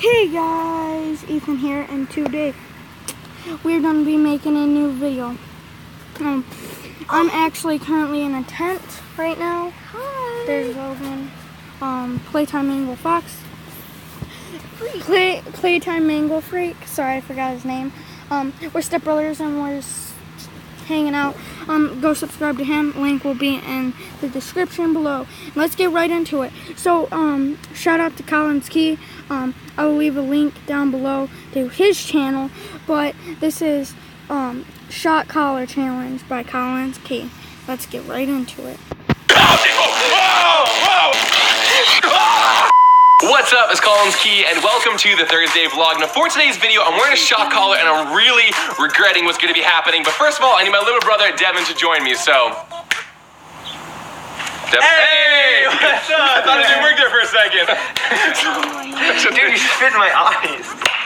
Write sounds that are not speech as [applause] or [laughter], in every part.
Hey guys, Ethan here, and today we're gonna be making a new video. Um, I'm actually currently in a tent right now. Hi. There's Logan, um, Playtime Mango Fox, Play Playtime Mangafreak. Sorry, I forgot his name. Um, we're stepbrothers and we're hanging out. Um, go subscribe to him. Link will be in the description below. Let's get right into it. So, um, shout out to Collins Key. Um, I will leave a link down below to his channel. But this is um, Shock Collar Challenge by Collins Key. Let's get right into it. What's up? It's Collins Key, and welcome to the Thursday vlog. Now, for today's video, I'm wearing a shock collar, and I'm really regretting what's going to be happening. But first of all, I need my little brother Devin to join me. So, Devin. Hey, [laughs] what's up? [laughs] I thought it didn't work there for a second. [laughs] Dude, you spit in my eyes.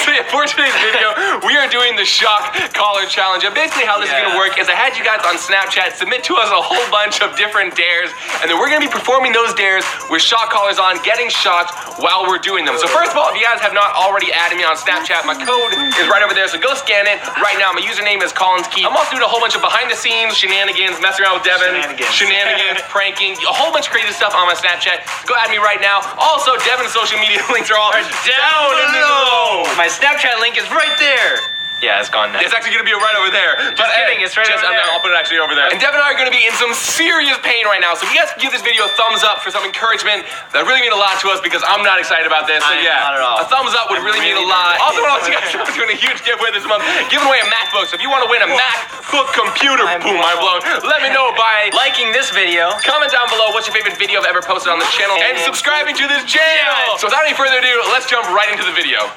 So [laughs] yeah, for today's video, we are doing the shock collar challenge. And basically how this is gonna work is I had you guys on Snapchat submit to us a whole bunch of different dares, and then we're gonna be performing those dares with shock collars on, getting shocked while we're doing them. So first of all, if you guys have not already added me on Snapchat, my code is right over there, so go scan it. Right now, my username is Collins Key. I'm also doing a whole bunch of behind the scenes shenanigans, messing around with Devin, Shenanigans. shenanigans, [laughs] pranking, a whole bunch of crazy stuff on my Snapchat. Go add me right now. Also, Devin's social media [laughs] links are all down below. My Snapchat link is right there. Yeah, it's gone now. It's actually gonna be right over there. Just kidding, it's right over there. I'll put it actually over there. And Devin and I are gonna be in some serious pain right now. So if you guys can give this video a thumbs up for some encouragement, that really mean a lot to us because I'm not excited about this. So I yeah, not at all. a thumbs up would I'm really, mean a lot. Also, want to let you guys know doing a huge giveaway this month, giving away a MacBook. So if you want to win a MacBook computer, I'm boom, mind blown. Let me know by [laughs] Liking this video. Comment down below what's your favorite video I've ever posted on the channel and subscribing to this channel. So without any further ado, let's jump right into the video.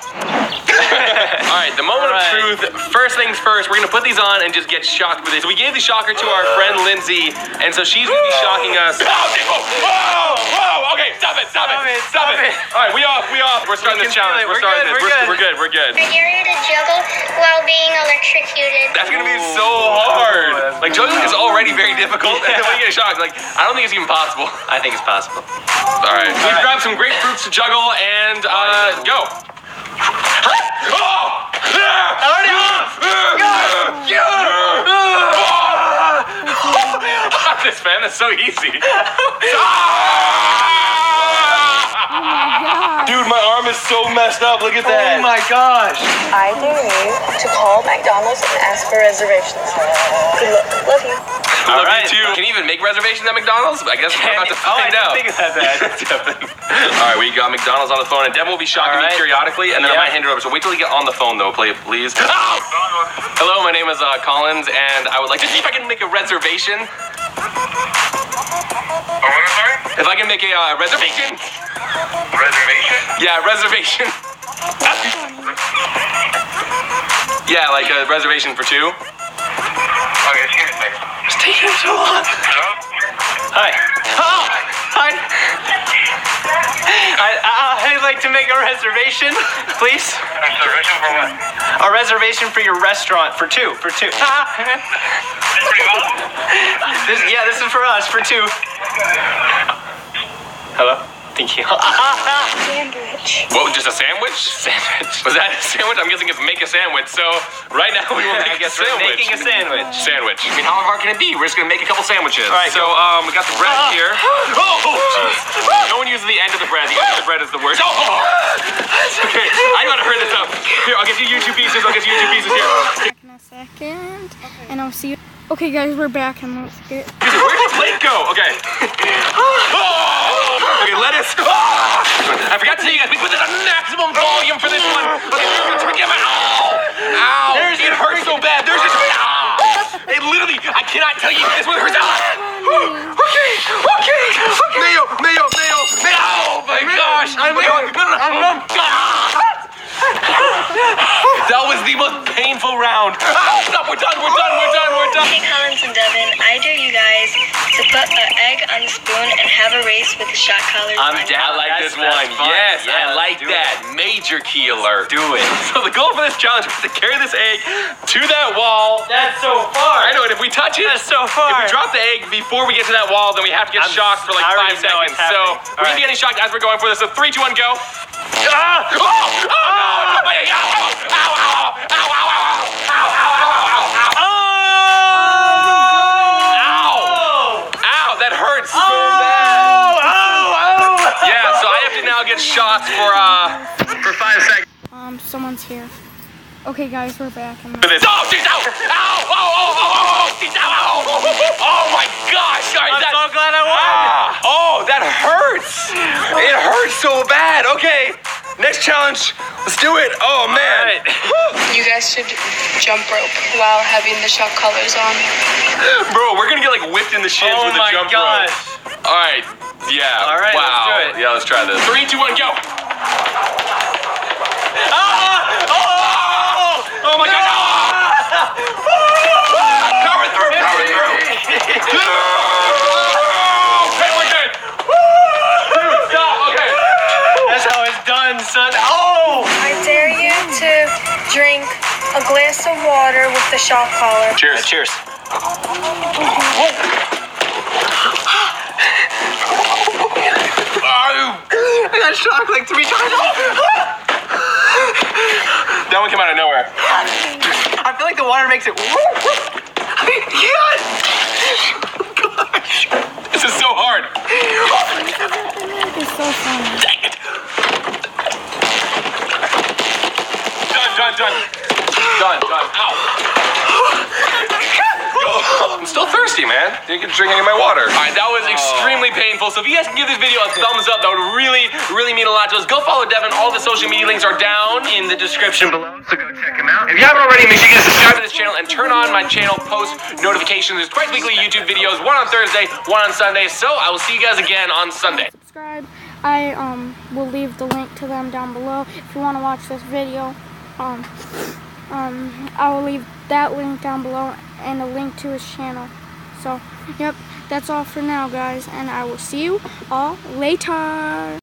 [laughs] All right, the moment All right. of truth. First things first, we're gonna put these on and just get shocked with it. So we gave the shocker to our friend Lindsay, and so she's gonna be shocking us. Whoa, whoa, whoa! Okay, stop it, stop, Stop it, it, stop stop it. it. All right, we off, we off. We're starting We this challenge. We're We're starting good, this. we're we're good. We're good. An area to juggle while being electrocuted. That's gonna be so hard. That's Like juggling is already very difficult, and then when you get shocked, like I don't think it's even possible. I think it's possible. All right, we've right. grabbed some grapefruits to juggle and uh, go. Oh! this man, that's so easy. Dude, my arm is so messed up. Look at that. Oh my gosh. I dare you to call McDonald's and ask for reservations. Good luck. Love you. I [laughs] love All right. you too. Can you even make reservations at McDonald's? I guess we're about to [laughs] oh, I find didn't out. think about that. [laughs] All right, we got McDonald's on the phone, and Devin will be shocking All me periodically, and then I might hand it over. So wait till you get on the phone, though, play please. Hello, my name is uh, Collins, and I would like to see if I can make a reservation. If I can make a uh, reservation. Reservation? Yeah, reservation. yeah, like a reservation for two. Like to make a reservation, [laughs] please. A Reservation for what? A reservation for your restaurant for two. For two. [laughs] This, yeah, this is for us for two. Hello. Thank you. [laughs] Sandwich. What, just a sandwich? Sandwich. Was that a sandwich? I'm guessing it's make a sandwich. So right now we will [laughs] make I guess a we're sandwich. making a sandwich. sandwich. I mean, how hard can it be? We're just gonna make a couple sandwiches. All right, So go. um, we got the bread Ah. here. [gasps] Oh, jeez. No one uses the end of the bread. The end of the bread is the worst. [laughs] Oh. Okay, I gotta hurry this up. Here, I'll get you YouTube pieces. I'll get you YouTube pieces here. Back in a second, and I'll see you. Okay, guys, we're back, and let's get. Where'd the plate go? Okay. Oh. Okay, lettuce. Oh. I forgot to tell you guys, we put this on maximum volume for this one. Okay, let's forget my. Ow! Ow! There's it hurts so bad. There's just. Ow! It literally, I cannot tell you this one hurts. Ah! Okay, okay, okay. Mayo, mayo, mayo, mayo. Oh my gosh! I'm mayo. No, no, no. Ah! That was the most painful round. Ah, we're done, we're done, we're done, we're done. Hey, Collins and Devin, I dare you guys to put an egg on the spoon and have a race with the shock collar. I'm down. I like this one. Yes, yeah, I like that. It. Major key alert. Let's do it. [laughs] So the goal for this challenge was to carry this egg to that wall. That's so far. I know, and if we touch it, that's so far. If we drop the egg before we get to that wall, then we have to get I'm, shocked for like five seconds. So All we're right. to be getting shocked as we're going for this. So three, two, one, go. Ah! Oh! Oh! No! Ah! Ow! Ow! Ow! Ow! ow. So I have get shocked for uh for five seconds. Um, someone's here. Okay, guys, we're back. And for this. Oh, she's out! Ow! Oh, oh, oh, oh, oh, she's out! Ow! Oh my gosh! Sorry, I'm that, so glad I won. Ah, oh, that hurts! It hurts so bad. Okay, next challenge. Let's do it. Oh man. You guys should jump rope while having the shock collars on. Bro, we're gonna get like whipped in the shins Oh with a my jump gosh. rope. All right. Yeah. All right, let's do it. Yeah, let's try this. Three, two, one, go. Ah! Oh! Oh my gosh! Ah! Power through! Power through! Okay, we're good. Dude, stop. Okay. That's how it's done, son. Oh! I dare you to drink a glass of water with the shock collar. Cheers. cheers. I got shocked like three times. That one came out of nowhere. I feel like the water makes it. yes! This is so hard. it's so funny. Dang it. Done, done, done. Done, done. Ow. I'm still thirsty, man. Didn't get to drink any of my water. All right, that was extremely painful. So if you guys can give this video a thumbs up, that would really, really mean a lot to us. Go follow Devin. All the social media links are down in the description below, so go check him out. If you haven't already, make sure you guys subscribe to this channel and turn on my channel post notifications. There's twice weekly YouTube videos, one on Thursday, one on Sunday. So I will see you guys again on Sunday. Subscribe. I um will leave the link to them down below if you want to watch this video. Um, um, I will leave that link down below and a link to his channel. So, yep, that's all for now, guys, and I will see you all later.